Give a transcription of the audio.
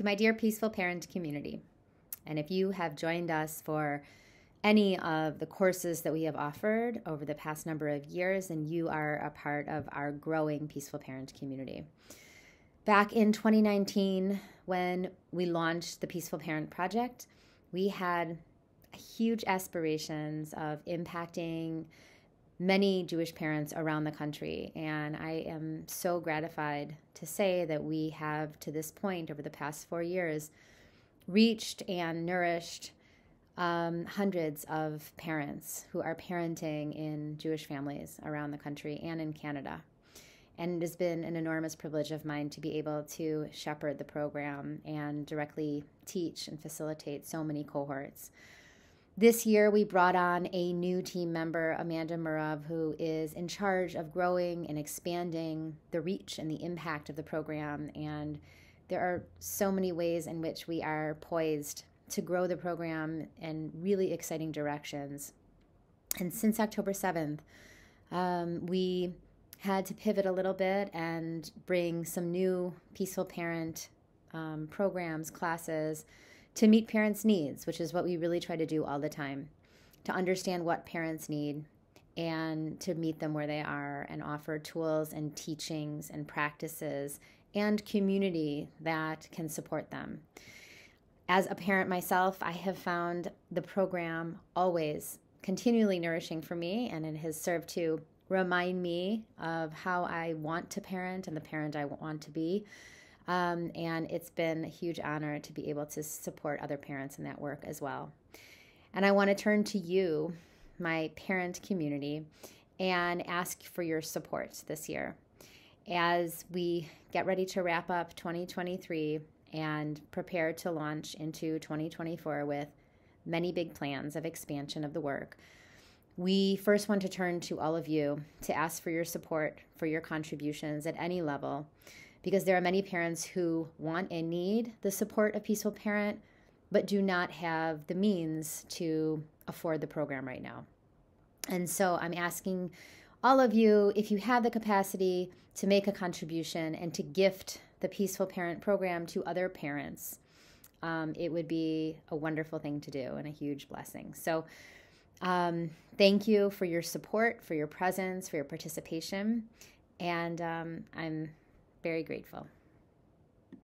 To my dear Peaceful Parent community, and if you have joined us for any of the courses that we have offered over the past number of years, and you are a part of our growing Peaceful Parent community. Back in 2019, when we launched the Peaceful Parent Project, we had huge aspirations of impacting many Jewish parents around the country. And I am so gratified to say that we have, to this point, over the past four years, reached and nourished um, hundreds of parents who are parenting in Jewish families around the country and in Canada. And it has been an enormous privilege of mine to be able to shepherd the program and directly teach and facilitate so many cohorts. This year, we brought on a new team member, Amanda Murov, who is in charge of growing and expanding the reach and the impact of the program. And there are so many ways in which we are poised to grow the program in really exciting directions. And since October 7th, um, we had to pivot a little bit and bring some new Peaceful Parent um, programs, classes to meet parents' needs, which is what we really try to do all the time, to understand what parents need and to meet them where they are and offer tools and teachings and practices and community that can support them. As a parent myself, I have found the program always continually nourishing for me, and it has served to remind me of how I want to parent and the parent I want to be. Um, and it's been a huge honor to be able to support other parents in that work as well. And I want to turn to you, my parent community, and ask for your support this year as we get ready to wrap up 2023 and prepare to launch into 2024 with many big plans of expansion of the work. We first want to turn to all of you to ask for your support, for your contributions at any level because there are many parents who want and need the support of Peaceful Parent, but do not have the means to afford the program right now. And so I'm asking all of you if you have the capacity to make a contribution and to gift the Peaceful Parent program to other parents. Um, it would be a wonderful thing to do and a huge blessing. So, um, thank you for your support, for your presence, for your participation. And um, I'm very grateful.